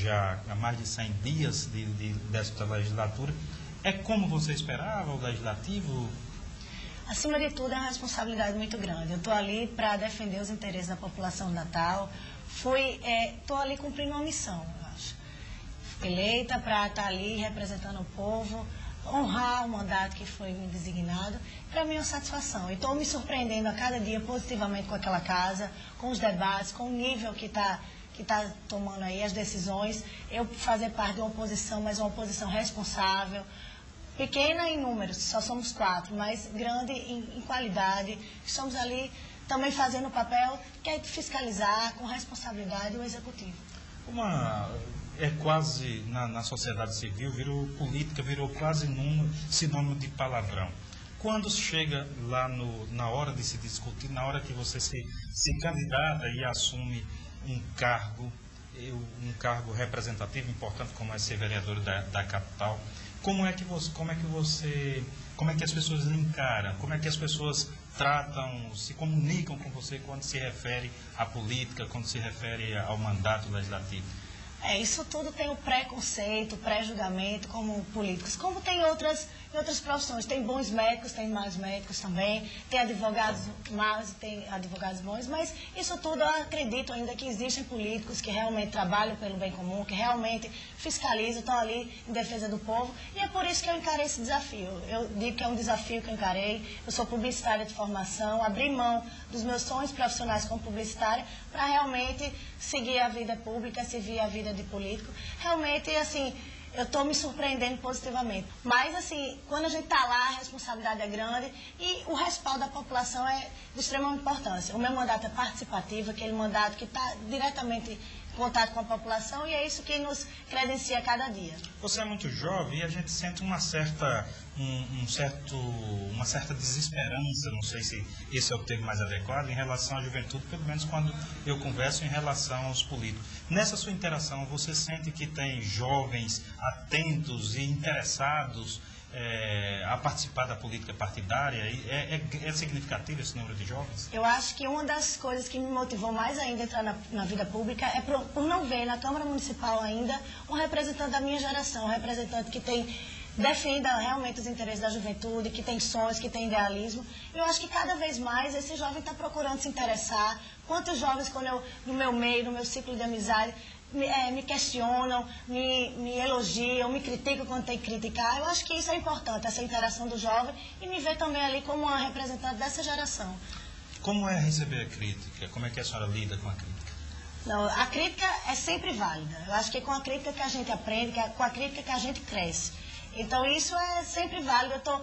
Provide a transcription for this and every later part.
já há mais de 100 dias de, de, desta legislatura. É como você esperava o legislativo? Acima de tudo, é uma responsabilidade muito grande. Eu estou ali para defender os interesses da população Natal. Estou é, ali cumprindo uma missão, eu acho. Eleita para estar tá ali representando o povo, honrar o mandato que foi me designado, para mim é uma satisfação. E estou me surpreendendo a cada dia positivamente com aquela casa, com os debates, com o nível que está que está tomando aí as decisões. Eu fazer parte de uma oposição, mas uma oposição responsável, pequena em números, só somos quatro, mas grande em, em qualidade. Estamos ali também fazendo o papel que é de fiscalizar com responsabilidade o executivo. Uma é quase, na, na sociedade civil, virou política, virou quase num sinônimo de palavrão. Quando chega lá no, na hora de se discutir, na hora que você se, se candidata e assume um cargo, um cargo representativo importante como é ser vereador da, da capital, como é que você, como é que você, como é que as pessoas encaram, como é que as pessoas tratam, se comunicam com você quando se refere à política, quando se refere ao mandato legislativo? É, isso tudo tem o preconceito, pré-julgamento como políticos, como tem outras, outras profissões. Tem bons médicos, tem maus médicos também, tem advogados maus e tem advogados bons, mas isso tudo eu acredito ainda que existem políticos que realmente trabalham pelo bem comum, que realmente fiscalizam, estão ali em defesa do povo, e é por isso que eu encarei esse desafio. Eu digo que é um desafio que eu encarei, eu sou publicitária de formação, abri mão dos meus sonhos profissionais como publicitária para realmente seguir a vida pública, seguir a vida de político. Realmente, assim, eu estou me surpreendendo positivamente. Mas, assim, quando a gente está lá, a responsabilidade é grande e o respaldo da população é de extrema importância. O meu mandato é participativo, aquele mandato que está diretamente contato com a população e é isso que nos credencia cada dia. Você é muito jovem e a gente sente uma certa, um, um, certo, uma certa desesperança, não sei se esse é o termo mais adequado, em relação à juventude, pelo menos quando eu converso em relação aos políticos. Nessa sua interação, você sente que tem jovens atentos e interessados é, a participar da política partidária? É, é, é, significativo esse número de jovens? Eu acho que uma das coisas que me motivou mais ainda a entrar na, na vida pública é por, por, não ver na Câmara Municipal ainda um representante da minha geração, um representante que tem defenda realmente os interesses da juventude, que tem sonhos, que tem idealismo. Eu acho que cada vez mais esse jovem está procurando se interessar. Quantos jovens, quando eu, no meu meio, no meu ciclo de amizade, me, é, me questionam, me, me, elogiam, me criticam quando tem que criticar. Eu acho que isso é importante, essa interação do jovem e me ver também ali como uma representante dessa geração. Como é receber a crítica? Como é que a senhora lida com a crítica? Não, a crítica é sempre válida. Eu acho que é com a crítica que a gente aprende, é com a crítica que a gente cresce. Então isso é sempre válido. Eu tô,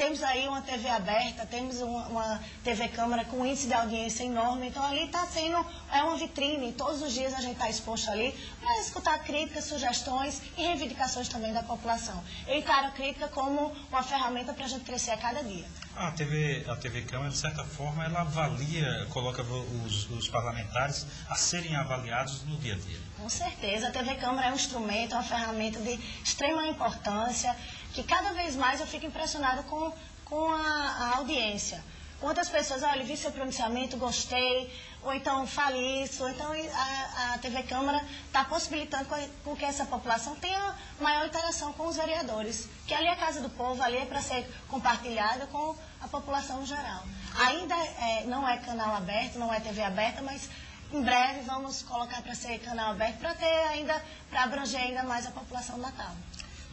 temos aí uma TV aberta, temos uma, uma TV Câmara com índice de audiência enorme, então ali está sendo é uma vitrine, todos os dias a gente está exposto ali para escutar críticas, sugestões e reivindicações também da população. Eu encaro a crítica como uma ferramenta para a gente crescer a cada dia. A TV, a TV Câmara, de certa forma, ela avalia, coloca os, os parlamentares a serem avaliados no dia a dia. Com certeza, a TV Câmara é um instrumento, é uma ferramenta de extrema importância que cada vez mais eu fico impressionado com, com a, a audiência. Quantas pessoas, olha, vi seu pronunciamento, gostei, ou então fale isso, ou então a, a TV Câmara está possibilitando com que essa população tenha maior interação com os vereadores, que ali é a casa do povo, ali é para ser compartilhada com a população geral. Ainda é, não é canal aberto, não é TV aberta, mas em breve vamos colocar para ser canal aberto para ter ainda, para abranger ainda mais a população Natal.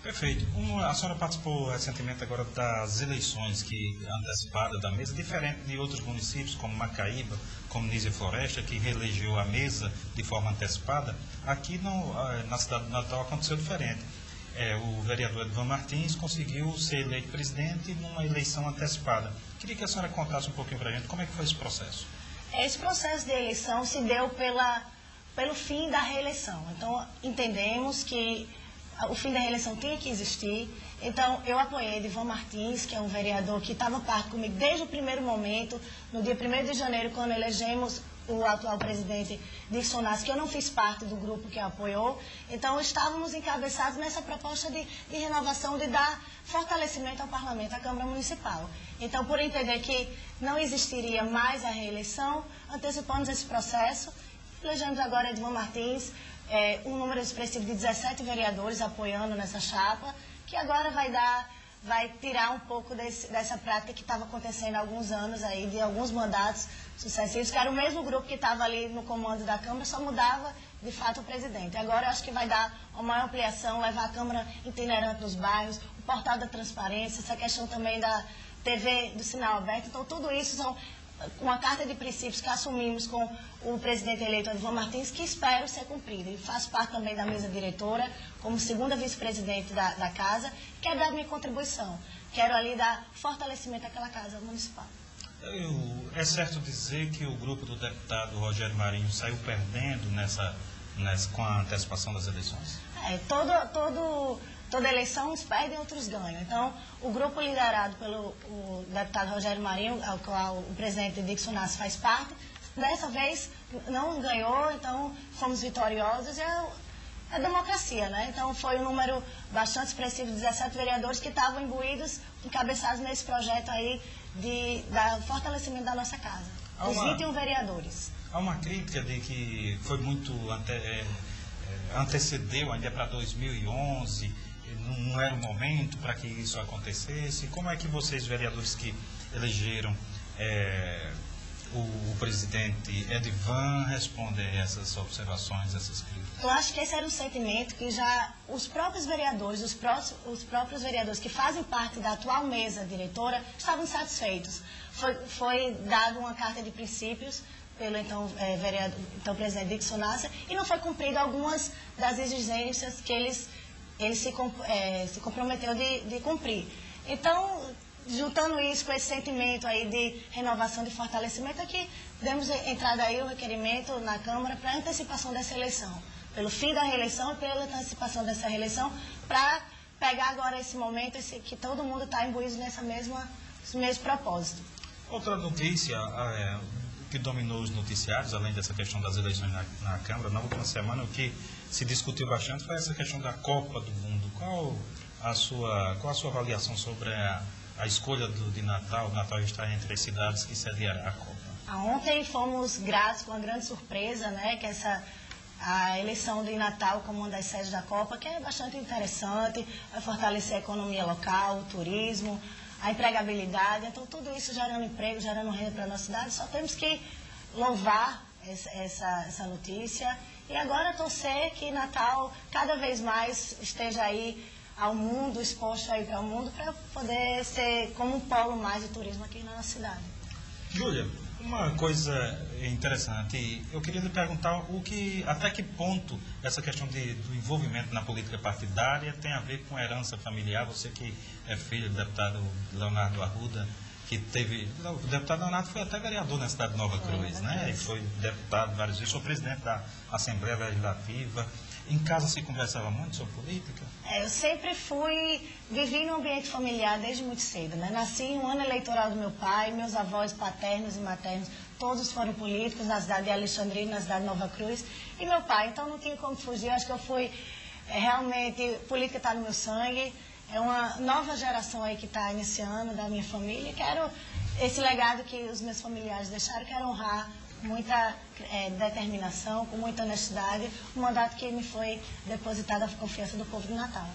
Perfeito. a senhora participou recentemente agora das eleições que antecipada da mesa, diferente de outros municípios como Macaíba, como Nízia Floresta, que reelegeu a mesa de forma antecipada. Aqui no, na cidade de Natal aconteceu diferente. É, o vereador Edvan Martins conseguiu ser eleito presidente numa eleição antecipada. Queria que a senhora contasse um pouquinho para a gente como é que foi esse processo. Esse processo de eleição se deu pela, pelo fim da reeleição. Então, entendemos que o fim da reeleição tinha que existir. Então, eu apoiei Edivan Martins, que é um vereador que estava parte comigo desde o primeiro momento, no dia 1 de janeiro, quando elegemos o atual presidente Dixon Nassi, que eu não fiz parte do grupo que apoiou. Então, estávamos encabeçados nessa proposta de, de renovação, de dar fortalecimento ao parlamento, à Câmara Municipal. Então, por entender que não existiria mais a reeleição, antecipamos esse processo, elegemos agora Edvan Martins, é, um número expressivo de 17 vereadores apoiando nessa chapa, que agora vai dar, vai tirar um pouco desse, dessa prática que estava acontecendo há alguns anos aí, de alguns mandatos sucessivos, que era o mesmo grupo que estava ali no comando da Câmara, só mudava de fato o presidente. Agora eu acho que vai dar uma maior ampliação, levar a Câmara itinerante nos bairros, o portal da transparência, essa questão também da TV do sinal aberto. Então tudo isso são uma carta de princípios que assumimos com o presidente eleito Advan Martins, que espero ser cumprida. E faço parte também da mesa diretora, como segunda vice-presidente da, da casa, quero dar minha contribuição. Quero ali dar fortalecimento àquela casa municipal. Eu, é certo dizer que o grupo do deputado Rogério Marinho saiu perdendo nessa, nessa, com a antecipação das eleições? É, todo, todo toda eleição uns perdem, outros ganham. Então, o grupo liderado pelo deputado Rogério Marinho, ao qual o presidente Dixon Nassi faz parte, dessa vez não ganhou, então fomos vitoriosos. É, é democracia, né? Então, foi um número bastante expressivo de 17 vereadores que estavam imbuídos, encabeçados nesse projeto aí de da fortalecimento da nossa casa. Os uma, 21 vereadores. Há uma crítica de que foi muito ante, é antecedeu ainda para 2011 não era o momento para que isso acontecesse? Como é que vocês, vereadores que elegeram é, o, o, presidente Edvan, respondem a essas observações, essas críticas? Eu acho que esse era um sentimento que já os próprios vereadores, os, pró os próprios vereadores que fazem parte da atual mesa diretora estavam satisfeitos. Foi, foi dada uma carta de princípios pelo então, é, vereador, então presidente Dixon Nasser, e não foi cumprido algumas das exigências que eles ele se, é, se comprometeu de, de cumprir. Então, juntando isso com esse sentimento aí de renovação, de fortalecimento, é que demos entrada aí o requerimento na Câmara para antecipação dessa eleição, pelo fim da reeleição e pela antecipação dessa reeleição, para pegar agora esse momento esse, que todo mundo está imbuído nessa mesma, nesse mesmo propósito. Outra notícia é, que dominou os noticiários, além dessa questão das eleições na, na Câmara, na última semana, o que se discutiu bastante foi essa questão da Copa do Mundo. Qual a sua, qual a sua avaliação sobre a, a escolha do, de Natal? O Natal está entre as cidades que sediará a Copa. Ontem fomos gratos com uma grande surpresa, né, que essa a eleição de Natal como uma das sedes da Copa, que é bastante interessante, vai fortalecer a economia local, o turismo, a empregabilidade, então tudo isso gerando emprego, gerando renda para a nossa cidade, só temos que louvar essa, essa, notícia. E agora torcer que Natal cada vez mais esteja aí ao mundo, exposto aí para o mundo, para poder ser como um polo mais de turismo aqui na nossa cidade. Júlia, uma coisa interessante, eu queria lhe perguntar o que, até que ponto essa questão de, do envolvimento na política partidária tem a ver com herança familiar, você que é filho do deputado Leonardo Arruda, que teve. O deputado Leonardo foi até vereador na cidade de Nova Cruz, né? E foi deputado várias vezes, sou presidente da Assembleia Legislativa. Em casa se conversava muito sobre política? É, eu sempre fui, vivi num ambiente familiar desde muito cedo, né? Nasci em um ano eleitoral do meu pai, meus avós paternos e maternos, todos foram políticos na cidade de Alexandrina, na cidade de Nova Cruz, e meu pai, então não tinha como fugir, acho que eu fui, é, realmente, política está no meu sangue, é uma nova geração aí que está iniciando da minha família. Quero esse legado que os meus familiares deixaram, quero honrar com muita é, determinação, com muita honestidade, o mandato que me foi depositado a confiança do povo de Natal.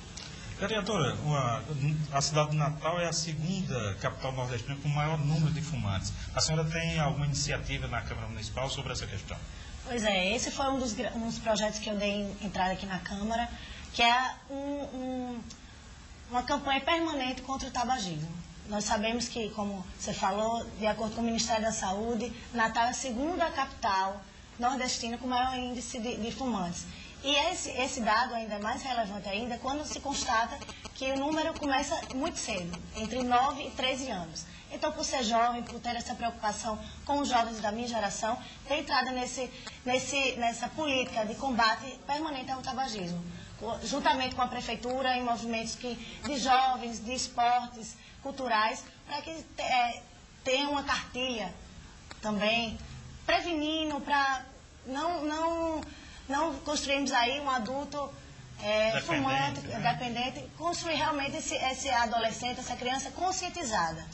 Vereadora, uma, a cidade de Natal é a segunda capital nordestina com o maior número de fumantes. A senhora tem alguma iniciativa na Câmara Municipal sobre essa questão? Pois é, esse foi um dos, um dos projetos que eu dei entrada aqui na Câmara, que é um, um uma campanha permanente contra o tabagismo. Nós sabemos que, como você falou, de acordo com o Ministério da Saúde, Natal é a segunda capital nordestina com maior índice de, de fumantes. E esse, esse dado ainda é mais relevante ainda quando se constata que o número começa muito cedo, entre 9 e 13 anos. Então, por ser jovem, por ter essa preocupação com os jovens da minha geração, ter entrada nesse, nesse, nessa política de combate permanente ao tabagismo juntamente com a prefeitura, em movimentos que, de jovens, de esportes, culturais, para que é, tenha uma cartilha também, prevenindo para não, não, não construirmos aí um adulto é, fumante, né? dependente, construir realmente esse, esse adolescente, essa criança conscientizada.